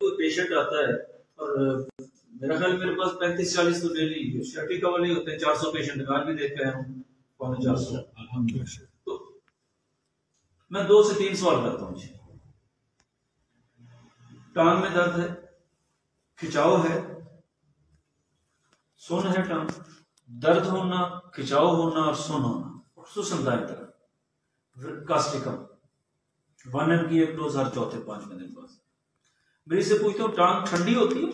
कोई पेशेंट आता है और मेरा ख्याल मेरे पास पैंतीस चालीस तो डेली शर्टी का वाले होते चार सौ पेशेंट आज भी देख रहे हैं पौने चार सौ। तो मैं दो से तीन सवाल करता हूँ टांग में दर्द है खिंचाव है सुन है टांग दर्द होना खिंचाव होना और सुन होना सुसंदाय तरह कास्टिकम वन एम की एक डोज हर चौथे पाँचवें दिन बाद मेरी से पूछता हूँ, टांग ठंडी होती है?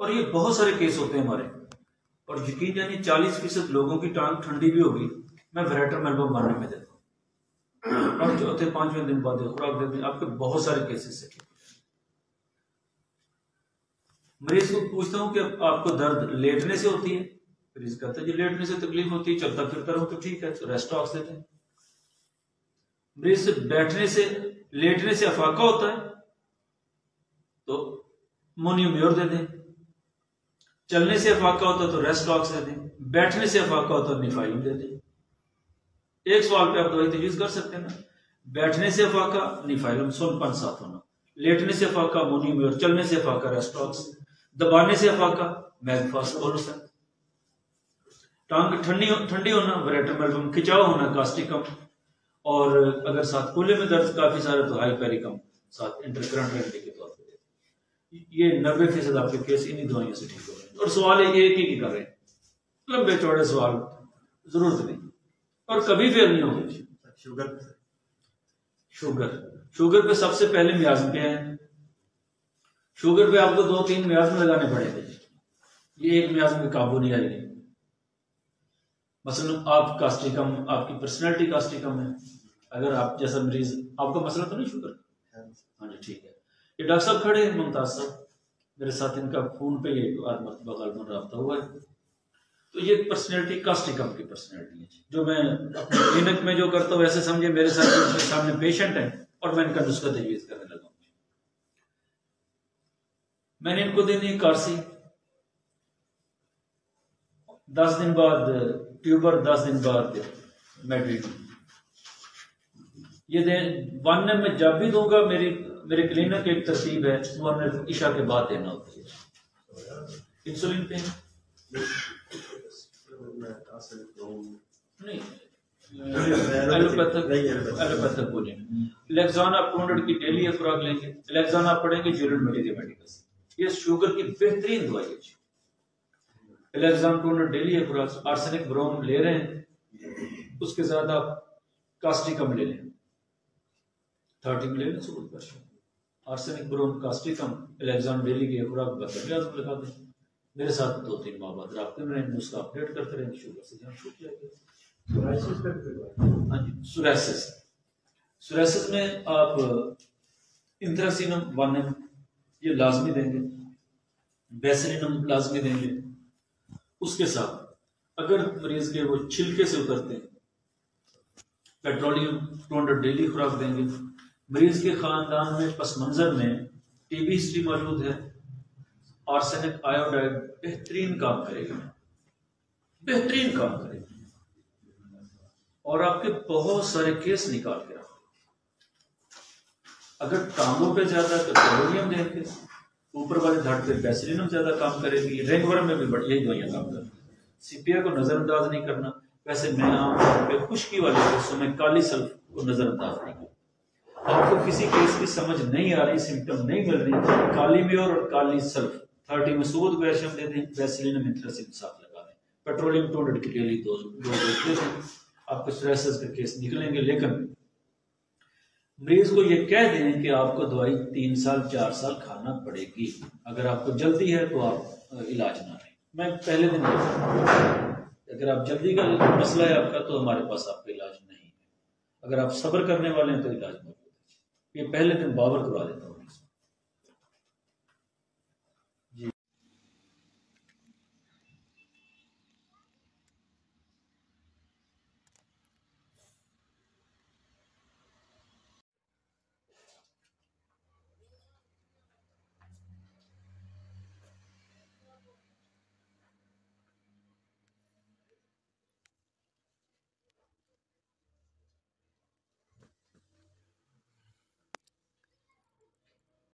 और ये बहुत सारे केस होते हैं हमारे। और यकीन यानी चालीस फ़ीसद लोगों की टांग ठंडी भी होगी। मैं वेराइटर मेलबम मारने में देता हूँ। और चौथे, पाँचवें दिन बाद खुराक देते हैं, आपके बहुत सारे केसेस से मरीज़ को पूछता हूँ कि आपको दर्द लेटने से होती है? मरीज़ कहता है, जी, लेटने से तकलीफ़ होती है, चलता फिरता रहूँ तो ठीक है तो रेस्ट ऑक्स देते हैं। मरीज़ से बैठने से, लेटने से अफाका होता है। तो मोनियम्योर दे दें। चलने से अफाका होता तो रेस्ट ऑक्स दे दें। बैठने से अफाका होता है निफाइल दे दें। एक सवाल पे आप दवाई तो यूज़ कर सकते हैं ना। बैठने से फाका निफाइलम सुनपन साथ होना। लेटने से अफाका मोनियम्योर चलने से अफाका रेस्टॉक्स दबाने से अफाका मैगफास टांग ठंडी ठंडी होना वेरेटम खिंचाव होना कास्टिकम और अगर साथ कूल्हे में दर्द काफ़ी सारे तो हाई पेरिकम साथ इंटरकरंट रेमेडी के पर ये नब्बे फ़ीसद आपके केस इन्हीं दवाइयों से ठीक हो रहे हैं। और सवाल एक ही कर रहे हैं? लंबे चौड़े सवाल ज़रूरत नहीं। और कभी फेल नहीं होगी शुगर। शुगर। शुगर पे सबसे पहले मियाजम क्या है। शुगर पे आपको दो तीन मियाजम लगाने पड़ेंगे। ये एक म्याज में काबू नहीं आएगी। मसलन आप कास्टिकम आपकी पर्सनैलिटी कास्टिकम है। अगर आप जैसा मरीज़ आपका मसला तो नहीं शुगर? हाँ जी ठीक है। ये डॉक्टर साहब खड़े हैं, मुमताज़ साहब। मेरे साथ इनका फ़ोन पे ये मरतबा गालमन रहा हुआ है। तो ये पर्सनैलिटी कास्टिकम की पर्सनैलिटी है जो। मैं अपने क्लिनिक में जो करता हूँ, ऐसे समझे मेरे साथ मेरे सामने पेशेंट है, और मैं इनका नुस्खा तजवीज़ करने लगा मैंने इनको देनी कारसी दस दिन बाद, ट्यूबर दस दिन बाद मेड्रिड ये दे वन में जब भी दूँगा मेरी मेरे क्लिनिक एक तरतीब है वो ईशा के बाद देना होती है। इंसुलिन पे नहीं। की डेली खुराक लेंगे। पढ़ेंगे ये शुगर की बेहतरीन दवाई है लेक्सान टोनर डेली खुराक आर्सेनिक ब्रोम ले रहे हैं। उसके साथ आप कास्टिकम ले लें। थर्टी में ले लें सुबह आर्सेनिक ब्रोम कास्टिकम एलेक्सान डेली की खुराक बदल लगा दें। मेरे साथ दो तीन माह बाद रबते में रहेंगे उसका अपडेट करते रहेंगे शुगर से जहाँ छूट जाएगा हाँ जी सुरेसिस सुरेसिस में आप इंथ्रासिनम वन एम ये लाजमी देंगे। बेसलिनम लाजमी देंगे। उसके साथ अगर मरीज़ के वो छिलके से उतरते हैं पेट्रोलियम टू हंड्रेड डेली खुराक देंगे। मरीज़ के खानदान में, पस मंजर में टीबी हिस्ट्री मौजूद है आर्सेनिक आयोडाइड बेहतरीन काम करेगा। बेहतरीन काम करेगा। और आपके बहुत सारे केस निकाल के अगर टांगों पे ज़्यादा तो पेट्रोलियम देंगे, ऊपर वाले धड़ पे बेसलिनम ज़्यादा काम करेगी रेंगवर में भी बढ़िया दवाइयाँ काम कर सीपीआई को नजरअंदाज नहीं करना। वैसे मैं आमतौर पर खुश्की वाले केसों में काली सल्फ को नजरअंदाज नहीं करता आपको किसी केस की समझ नहीं आ रही सिम्टम नहीं मिल रही काली म्योर और काली सल्फ थर्टी में सूद वैशम दे दें बेसिलिन मिथ्रसिन साथ लगा दें। पेट्रोलियम टू हंड्रेड के लिए दो दो दे आपके स्ट्रेसेस के केस निकलेंगे, लेकिन मरीज़ को ये कह दें कि आपको दवाई तीन साल, चार साल खाना पड़ेगी। अगर आपको जल्दी है तो आप इलाज ना लें। मैं पहले दिन अगर आप जल्दी का मसला है आपका तो हमारे पास आपका इलाज नहीं है। अगर आप सब्र करने वाले हैं तो इलाज मौजूद ये पहले दिन बाबर करवा देता हूँ।